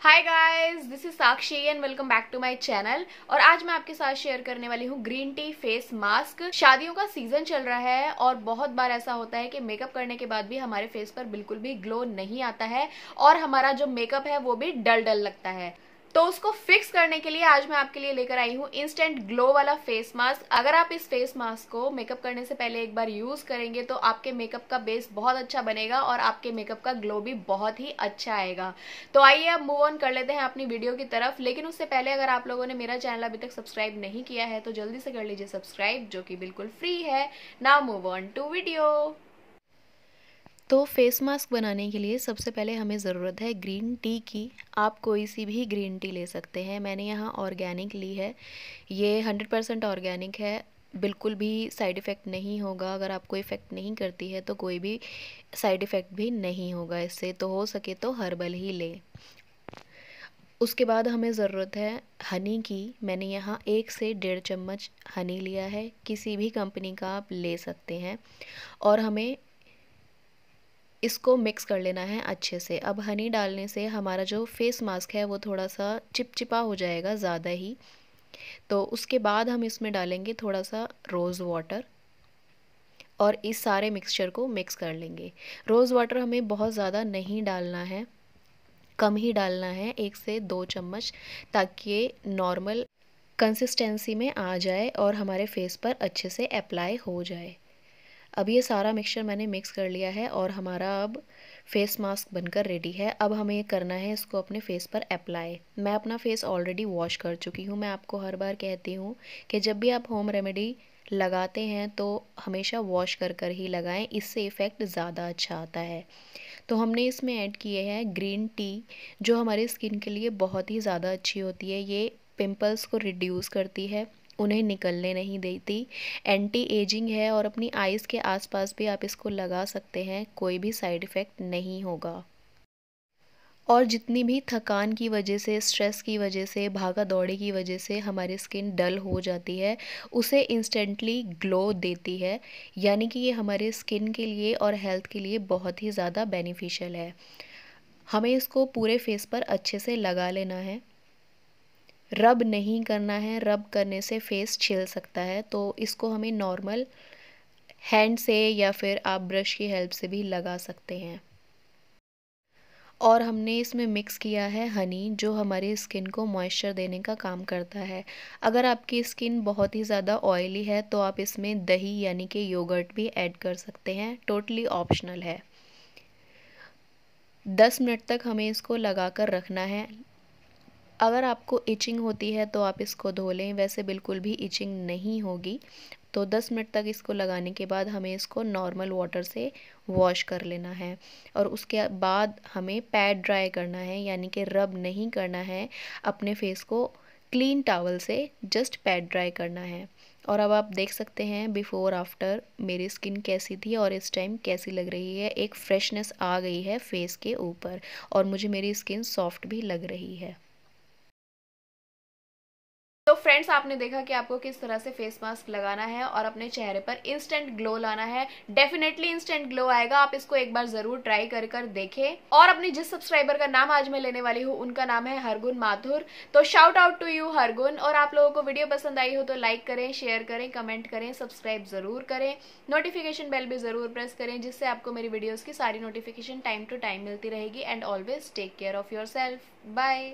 Hi guys this is Sakshi and welcome back to my channel और आज मैं आपके साथ शेयर करने वाली हूँ ग्रीन टी फेस मास्क शादियों का सीज़न चल रहा है और बहुत बार ऐसा होता है कि मेकअप करने के बाद भी हमारे फेस पर बिल्कुल भी ग्लो नहीं आता है और हमारा जो मेकअप है वो भी डल डल लगता है। तो उसको फिक्स करने के लिए आज मैं आपके लिए लेकर आई हूँ इंस्टेंट ग्लो वाला फेस मास्क अगर आप इस फेस मास्क को मेकअप करने से पहले एक बार यूज़ करेंगे तो आपके मेकअप का बेस बहुत अच्छा बनेगा और आपके मेकअप का ग्लो भी बहुत ही अच्छा आएगा। तो आइए अब मूव ऑन कर लेते हैं अपनी वीडियो की तरफ़। लेकिन उससे पहले अगर आप लोगों ने मेरा चैनल अभी तक सब्सक्राइब नहीं किया है तो जल्दी से कर लीजिए सब्सक्राइब जो कि बिल्कुल फ्री है। Now move on to video तो फेस मास्क बनाने के लिए सबसे पहले हमें ज़रूरत है ग्रीन टी की। आप कोई सी भी ग्रीन टी ले सकते हैं। मैंने यहाँ ऑर्गेनिक ली है। ये हंड्रेड परसेंट ऑर्गेनिक है। बिल्कुल भी साइड इफ़ेक्ट नहीं होगा। अगर आपको इफ़ेक्ट नहीं करती है तो कोई भी साइड इफ़ेक्ट भी नहीं होगा इससे। तो हो सके तो हर्बल ही ले। उसके बाद हमें ज़रूरत है हनी की। मैंने यहाँ एक से डेढ़ चम्मच हनी लिया है। किसी भी कंपनी का आप ले सकते हैं। और हमें इसको मिक्स कर लेना है अच्छे से। अब हनी डालने से हमारा जो फेस मास्क है वो थोड़ा सा चिपचिपा हो जाएगा ज़्यादा ही। तो उसके बाद हम इसमें डालेंगे थोड़ा सा रोज़ वाटर और इस सारे मिक्सचर को मिक्स कर लेंगे। रोज़ वाटर हमें बहुत ज़्यादा नहीं डालना है, कम ही डालना है, एक से दो चम्मच, ताकि ये नॉर्मल कंसिस्टेंसी में आ जाए और हमारे फेस पर अच्छे से अप्लाई हो जाए। अब ये सारा मिक्सचर मैंने मिक्स कर लिया है और हमारा अब फेस मास्क बनकर रेडी है। अब हमें ये करना है इसको अपने फेस पर अप्लाई मैं अपना फेस ऑलरेडी वॉश कर चुकी हूँ। मैं आपको हर बार कहती हूँ कि जब भी आप होम रेमेडी लगाते हैं तो हमेशा वॉश कर कर ही लगाएँ। इससे इफ़ेक्ट ज़्यादा अच्छा आता है। तो हमने इसमें ऐड किए हैं ग्रीन टी जो हमारी स्किन के लिए बहुत ही ज़्यादा अच्छी होती है। ये पिंपल्स को रिड्यूस करती है। उन्हें निकलने नहीं देती। एंटी एजिंग है और अपनी आइज़ के आसपास भी आप इसको लगा सकते हैं, कोई भी साइड इफ़ेक्ट नहीं होगा। और जितनी भी थकान की वजह से, स्ट्रेस की वजह से भागा दौड़े की वजह से हमारी स्किन डल हो जाती है, उसे इंस्टेंटली ग्लो देती है, यानी कि ये हमारे स्किन के लिए और हेल्थ के लिए बहुत ही ज़्यादा बेनिफिशियल है। हमें इसको पूरे फेस पर अच्छे से लगा लेना है। रब नहीं करना है रब करने से फेस छिल सकता है तो इसको हमें नॉर्मल हैंड से या फिर आप ब्रश की हेल्प से भी लगा सकते हैं। और हमने इसमें मिक्स किया है हनी जो हमारी स्किन को मॉइस्चर देने का काम करता है। अगर आपकी स्किन बहुत ही ज़्यादा ऑयली है तो आप इसमें दही यानी कि योगर्ट भी ऐड कर सकते हैं टोटली ऑप्शनल है। दस मिनट तक हमें इसको लगा कर रखना है। अगर आपको इचिंग होती है तो आप इसको धो लें। वैसे बिल्कुल भी इचिंग नहीं होगी। तो 10 मिनट तक इसको लगाने के बाद हमें इसको नॉर्मल वाटर से वॉश कर लेना है। और उसके बाद हमें पैड ड्राई करना है, यानी कि रब नहीं करना है। अपने फेस को क्लीन टावल से जस्ट पैड ड्राई करना है। और अब आप देख सकते हैं बिफ़ोर आफ्टर मेरी स्किन कैसी थी और इस टाइम कैसी लग रही है। एक फ्रेशनेस आ गई है फेस के ऊपर और मुझे मेरी स्किन सॉफ्ट भी लग रही है। तो फ्रेंड्स, आपने देखा कि आपको किस तरह से फेस मास्क लगाना है और अपने चेहरे पर इंस्टेंट ग्लो लाना है। डेफिनेटली इंस्टेंट ग्लो आएगा, आप इसको एक बार ज़रूर ट्राई कर कर देखें। और अपनी जिस सब्सक्राइबर का नाम आज मैं लेने वाली हूँ, उनका नाम है हरगुन माथुर। तो shout out to you Hargun. और आप लोगों को वीडियो पसंद आई हो तो लाइक करें शेयर करें कमेंट करें सब्सक्राइब ज़रूर करें। नोटिफिकेशन बेल भी ज़रूर प्रेस करें, जिससे आपको मेरी वीडियोज़ की सारी नोटिफिकेशन टाइम टू टाइम मिलती रहेगी। And always take care of yourself bye